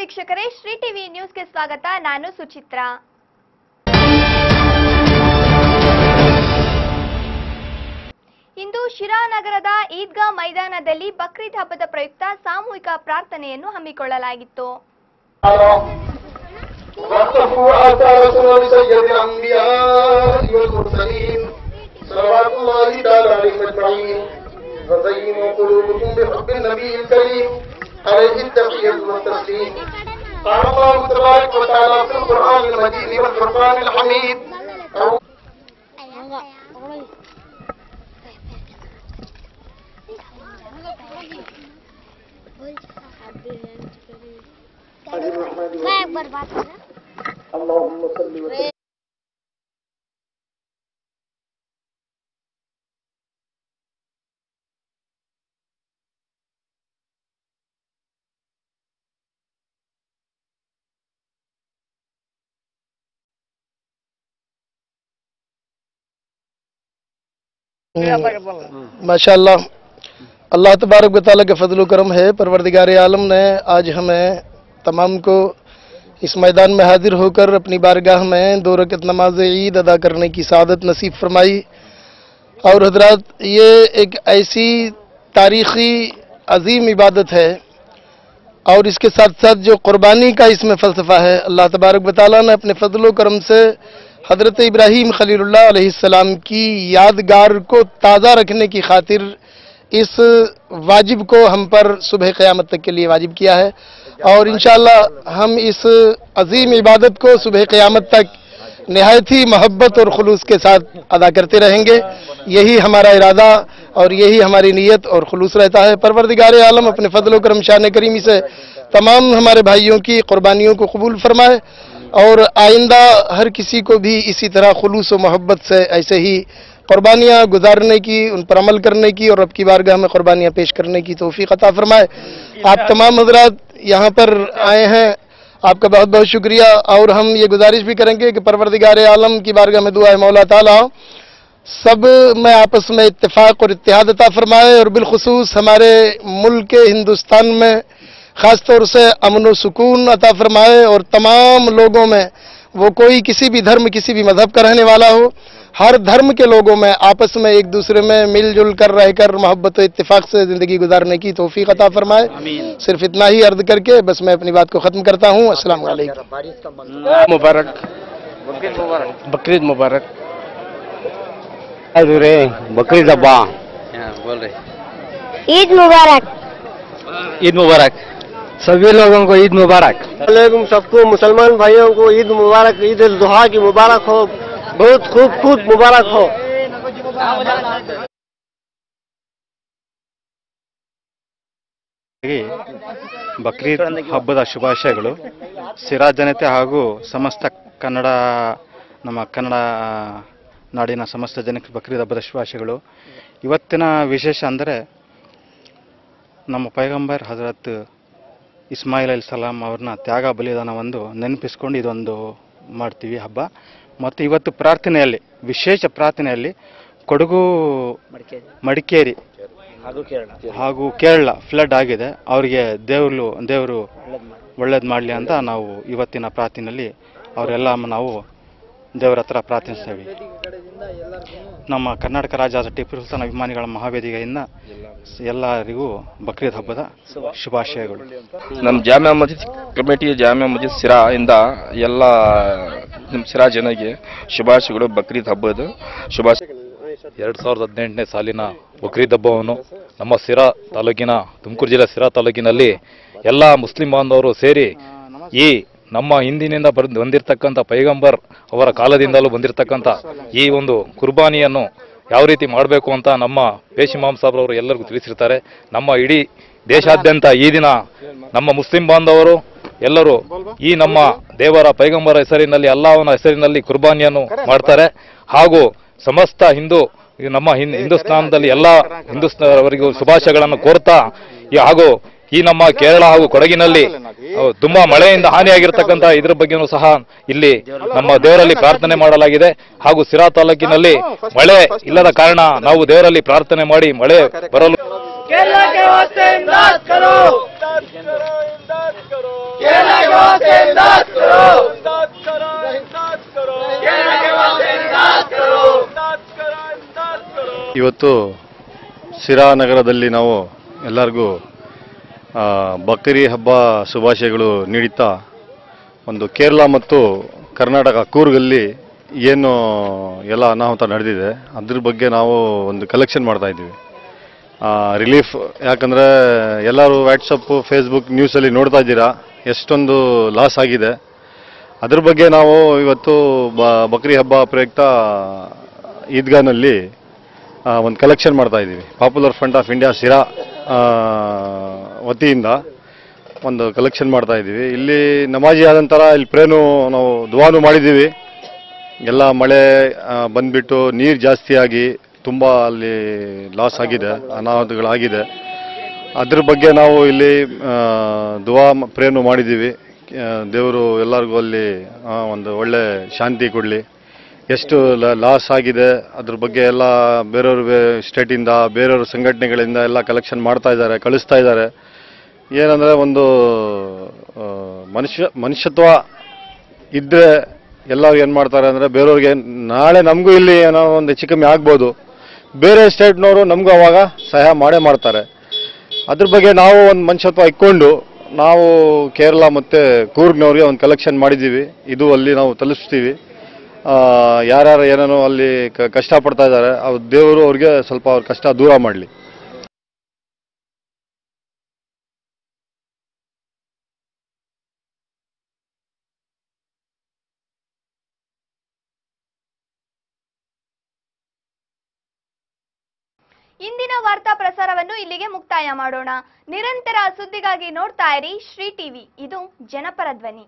ವೀಕ್ಷಕರೇ ಶ್ರೀ ಟಿವಿ ನ್ಯೂಸ್ಗೆ ಸ್ವಾಗತ ನಾನು ಸುಚಿತ್ರಾ ಇಂದು ಶಿರಾನಗರದ ಈದ್ಗಾ ಮೈದಾನದಲ್ಲಿ ಬಕ್ರೀದ್ ಹಬ್ಬದ ಪ್ರಯುಕ್ತ ಸಾಮೂಹಿಕ ಪ್ರಾರ್ಥನೆಯನ್ನು ಹಮ್ಮಿಕೊಳ್ಳಲಾಗಿತ್ತು واتقوا آثار رسول سيد الأنبياء والمرسلين صلوات الله تعالى عليهم أجمعين وزينوا قلوبكم بحب النبي الكريم عليه التحية والتسليم قال الله تبارك وتعالى في القرآن المجيد والفرقان الحميد ہاں، ماشاء اللہ اللہ تبارک و تعالیٰ کے فضل و کرم ہے پروردگار عالم نے آج ہمیں تمام کو اس میدان میں حاضر ہو کر اپنی بارگاہ میں دو رکت نماز عید ادا کرنے کی سعادت نصیب فرمائی۔ اور حضرات یہ ایک ایسی تاریخی عظیم عبادت ہے۔ اور اس کے ساتھ ساتھ جو قربانی کا اس میں فلسفہ ہے اللہ تبارک و تعالیٰ نے اپنے فضل و کرم سے حضرت ابراہیم خلیل اللہ علیہ السلام کی یادگار کو تازہ رکھنے کی خاطر اس واجب کو ہم پر صبح قیامت تک کے لیے واجب کیا ہے۔ اور انشاءاللہ ہم اس عظیم عبادت کو صبح قیامت تک نہایت ہی محبت اور خلوص کے ساتھ ادا کرتے رہیں گے۔ یہی ہمارا ارادہ اور یہی ہماری نیت اور خلوص رہتا ہے۔ پروردگار عالم اپنے فضل و کرم شان کریمی سے تمام ہمارے بھائیوں کی قربانیوں کو قبول فرمائے۔ اور آئندہ ہر کسی کو بھی اسی طرح خلوص و محبت سے ایسے ہی قربانیاں گزارنے کی، ان پر عمل کرنے کی اور رب کی بارگاہ میں قربانیاں پیش کرنے کی توفیق عطا فرمائے۔ آپ تمام حضرات یہاں پر آئے ہیں۔ آپ کا بہت بہت شکریہ۔ اور ہم یہ گزارش بھی کریں گے کہ پروردگار عالم کی بارگاہ میں دعا ہے مولا تعالیٰ سب میں آپس میں اتفاق اور اتحاد عطا فرمائے اور بالخصوص ہمارے ملک ہندوستان میں خاص طور سے امن و سکون عطا فرمائے اور تمام لوگوں میں وہ کوئی کسی بھی دھرم کسی بھی مذہب کا رہنے والا ہو ہر دھرم کے لوگوں میں آپس میں ایک دوسرے میں مل جل کر رہ کر محبت و اتفاق سے زندگی گزارنے کی توفیق عطا فرمائے۔ صرف اتنا ہی عرض کر کے بس میں اپنی بات کو ختم کرتا ہوں۔ السلام علیکم۔ مبارک۔ بکرید مبارک۔ بکرید ابا۔ ہاں، عید مبارک۔ عید مبارک۔ सभी लोगों को ईद मुबारक वालेकुम सबको मुसलमान भाइयों को ईद मुबारक ईद उल जुहा की मुबारक हो बहुत खूब खूब मुबारक हो ಬಕ್ರೀದ್ ಹಬ್ಬದ ಶುಭಾಶಯಗಳು ಸಿರಾ ಜನತೆ ಹಾಗೂ ಸಮಸ್ತ ಕನ್ನಡ ನಮ್ಮ ಕನ್ನಡ ನಾಡಿನ ಸಮಸ್ತ ಜನಕ್ಕೆ ಬಕ್ರೀದ್ ಹಬ್ಬದ ಶುಭಾಶಯಗಳು ಇವತ್ತಿನ ವಿಶೇಷ ಅಂದರೆ ನಮ್ಮ ಪೈಗಂಬರ್ ಹಜರತ್ ಇಸ್ಮಾಯಿಲ್ ಅಲ್ ಸಲಾಂ ಅವ್ರನ್ನ ತ್ಯಾಗ ಬಲಿದಾನವೊಂದು ನೆನಪಿಸ್ಕೊಂಡು ಇದೊಂದು ಮಾಡ್ತೀವಿ ಹಬ್ಬ. ಮತ್ತು ಇವತ್ತು ಪ್ರಾರ್ಥನೆಯಲ್ಲಿ ವಿಶೇಷ ಪ್ರಾರ್ಥನೆಯಲ್ಲಿ ಕೊಡಗು ಮಡಿಕೇರಿ ಹಾಗೂ ಕೇರಳ. ಫ್ಲಡ್ ಆಗಿದೆ. ಅವರಿಗೆ ದೇವರು ದೇವರು ಒಳ್ಳೇದು ಮಾಡಲಿ ಅಂತ ನಾವು ಇವತ್ತಿನ ಪ್ರಾರ್ಥನೆಯಲ್ಲಿ ಅವರೆಲ್ಲ ನಾವು ದೇವರ ಹತ್ರ ಪ್ರಾರ್ಥಿಸ್ತೇವೆ. ನಮ್ಮ ಕರ್ನಾಟಕ ರಾಜ್ಯ ಟಿಪ್ಪು ಸುಲ್ತಾನ್ ಅಭಿಮಾನಿಗಳ ಮಹಾವೇದಿಕೆಯಿಂದ ಎಲ್ಲರಿಗೂ ಬಕ್ರೀದ್ ಹಬ್ಬದ ಶುಭಾಶಯಗಳು. ನಮ್ಮ ಜಾಮಿಯಾ ಮಸ್ಜಿದ್ ಕಮಿಟಿ ಜಾಮಿಯಾ ಮಸ್ಜಿದ್ ಸಿರಾ ಇಂದ ಎಲ್ಲ ನಮ್ಮ ಸಿರಾ ಜನಗೆ ಶುಭಾಶಯಗಳು ಬಕ್ರೀದ್ ಹಬ್ಬದ ಶುಭಾಶಯ ಎರಡು ಸಾವಿರದ ಹದಿನೆಂಟನೇ ಸಾಲಿನ ಬಕ್ರೀದ್ ಹಬ್ಬವನ್ನು ನಮ್ಮ ಸಿರಾ ತಾಲೂಕಿನ ತುಮಕೂರು ಜಿಲ್ಲೆ ಸಿರಾ ತಾಲೂಕಿನಲ್ಲಿ ಎಲ್ಲ ಮುಸ್ಲಿಂ ಬಾಂಧವರು ಸೇರಿ ಈ ನಮ್ಮ ಹಿಂದಿನಿಂದ ಬಂದಿರತಕ್ಕಂಥ ಪೈಗಂಬರ್ ಅವರ ಕಾಲದಿಂದಲೂ ಬಂದಿರತಕ್ಕಂಥ ಈ ಒಂದು ಕುರ್ಬಾನಿಯನ್ನು ಯಾವ ರೀತಿ ಮಾಡಬೇಕು ಅಂತ ನಮ್ಮ ಪೇಶಿಮಾಮ್ ಸಾಬ್ರವರು ಎಲ್ಲರಿಗೂ ತಿಳಿಸಿರ್ತಾರೆ. ನಮ್ಮ ಇಡೀ ದೇಶಾದ್ಯಂತ ಈ ದಿನ ನಮ್ಮ ಮುಸ್ಲಿಂ ಬಾಂಧವರು ಎಲ್ಲರೂ ಈ ನಮ್ಮ ದೇವರ ಪೈಗಂಬರ ಹೆಸರಿನಲ್ಲಿ, ಅಲ್ಲಾಹನ ಹೆಸರಿನಲ್ಲಿ ಕುರ್ಬಾನಿಯನ್ನು ಮಾಡ್ತಾರೆ. ಹಾಗೂ ಸಮಸ್ತ ಹಿಂದೂ ನಮ್ಮ ಹಿಂದೂಸ್ತಾನದಲ್ಲಿ ಎಲ್ಲ ಹಿಂದೂಸ್ತಾನವರಿಗೂ ಶುಭಾಶಯಗಳನ್ನು ಕೋರ್ತಾ ಹಾಗೂ ಈ ನಮ್ಮ ಕೇರಳ ಹಾಗೂ ಕೊಡಗಿನಲ್ಲಿ ತುಂಬಾ ಮಳೆಯಿಂದ ಹಾನಿಯಾಗಿರ್ತಕ್ಕಂಥ ಇದ್ರ ಬಗ್ಗೆನೂ ಸಹ ಇಲ್ಲಿ ನಮ್ಮ ದೇವರಲ್ಲಿ ಪ್ರಾರ್ಥನೆ ಮಾಡಲಾಗಿದೆ. ಹಾಗೂ ಸಿರಾ ತಾಲೂಕಿನಲ್ಲಿ ಮಳೆ ಇಲ್ಲದ ಕಾರಣ ನಾವು ದೇವರಲ್ಲಿ ಪ್ರಾರ್ಥನೆ ಮಾಡಿ ಮಳೆ ಬರಲು ಇವತ್ತು ಸಿರಾ ನಗರದಲ್ಲಿ ನಾವು ಎಲ್ಲರಿಗೂ ಬಕರಿ ಹಬ್ಬ ಶುಭಾಶಯಗಳು ನೀಡುತ್ತಾ ಒಂದು ಕೇರಳ ಮತ್ತು ಕರ್ನಾಟಕ ಕೂರ್ಗಲ್ಲಿ ಏನು ಎಲ್ಲ ಅನಾಹುತ ನಡೆದಿದೆ, ಅದ್ರ ಬಗ್ಗೆ ನಾವು ಒಂದು ಕಲೆಕ್ಷನ್ ಮಾಡ್ತಾ ಇದ್ದೀವಿ. ರಿಲೀಫ್ ಯಾಕಂದರೆ ಎಲ್ಲರೂ ವಾಟ್ಸಪ್ಪು ಫೇಸ್ಬುಕ್ ನ್ಯೂಸಲ್ಲಿ ನೋಡ್ತಾ ಇದ್ದೀರಾ, ಎಷ್ಟೊಂದು ಲಾಸ್ ಆಗಿದೆ. ಅದ್ರ ಬಗ್ಗೆ ನಾವು ಇವತ್ತು ಬಕ್ರಿ ಹಬ್ಬ ಪ್ರಯುಕ್ತ ಈದ್ಗಾನಲ್ಲಿ ಒಂದು ಕಲೆಕ್ಷನ್ ಮಾಡ್ತಾ ಇದ್ದೀವಿ. Popular Front of India Sira ವತಿಯಿಂದ ಒಂದು ಕಲೆಕ್ಷನ್ ಮಾಡ್ತಾ ಇದ್ದೀವಿ. ಇಲ್ಲಿ ನಮಾಜಿ ಆದ ನಂತರ ಇಲ್ಲಿ ಪ್ರೇನು ನಾವು ದುವಾನು ಮಾಡಿದ್ದೀವಿ. ಎಲ್ಲ ಮಳೆ ಬಂದ್ಬಿಟ್ಟು ನೀರು ಜಾಸ್ತಿ ಆಗಿ ತುಂಬ ಅಲ್ಲಿ ಲಾಸ್ ಆಗಿದೆ, ಅನಾಹುತಗಳಾಗಿದೆ. ಅದ್ರ ಬಗ್ಗೆ ನಾವು ಇಲ್ಲಿ ದುವಾ ಪ್ರೇನು ಮಾಡಿದ್ದೀವಿ. ದೇವರು ಎಲ್ಲರಿಗೂ ಅಲ್ಲಿ ಒಂದು ಒಳ್ಳೆ ಶಾಂತಿ ಕೊಡಲಿ. ಎಷ್ಟು ಲಾಸ್ ಆಗಿದೆ, ಅದ್ರ ಬಗ್ಗೆ ಎಲ್ಲ ಬೇರೆಯವ್ರ ಸ್ಟೇಟಿಂದ ಬೇರೆಯವ್ರ ಸಂಘಟನೆಗಳಿಂದ ಎಲ್ಲ ಕಲೆಕ್ಷನ್ ಮಾಡ್ತಾ ಇದ್ದಾರೆ, ಕಳಿಸ್ತಾ ಇದ್ದಾರೆ. ಏನಂದರೆ ಒಂದು ಮನುಷ್ಯ, ಮನುಷ್ಯತ್ವ ಇದ್ದರೆ ಎಲ್ಲರೂ ಏನು ಮಾಡ್ತಾರೆ ಅಂದರೆ ಬೇರೆಯವ್ರಿಗೆ ನಾಳೆ ನಮಗೂ ಇಲ್ಲಿ ಏನೋ ಒಂದು ಹೆಚ್ಚು ಕಮ್ಮಿ ಆಗ್ಬೋದು. ಬೇರೆ ಸ್ಟೇಟ್ನವರು ನಮಗೂ ಅವಾಗ ಸಹಾಯ ಮಾಡೇ ಮಾಡ್ತಾರೆ. ಅದ್ರ ಬಗ್ಗೆ ನಾವು ಒಂದು ಮನುಷ್ಯತ್ವ ಇಕ್ಕೊಂಡು, ನಾವು ಕೇರಳ ಮತ್ತು ಕೂರ್ಗ್ನವ್ರಿಗೆ ಒಂದು ಕಲೆಕ್ಷನ್ ಮಾಡಿದ್ದೀವಿ. ಇದು ಅಲ್ಲಿ ನಾವು ತಲುಪಿಸ್ತೀವಿ. ಯಾರ್ಯಾರು ಏನೇನೋ ಅಲ್ಲಿ ಕಷ್ಟಪಡ್ತಾ ಇದ್ದಾರೆ, ಅವ್ರ ದೇವರು ಅವ್ರಿಗೆ ಸ್ವಲ್ಪ ಅವ್ರ ಕಷ್ಟ ದೂರ ಮಾಡಲಿ. ಇಂದಿನ ವಾರ್ತಾ ಪ್ರಸಾರವನ್ನು ಇಲ್ಲಿಗೆ ಮುಕ್ತಾಯ ಮಾಡೋಣ. ನಿರಂತರ ಸುದ್ದಿಗಾಗಿ ನೋಡ್ತಾ ಇರಿ ಶ್ರೀ ಟಿವಿ. ಇದು ಜನಪರ ಧ್ವನಿ.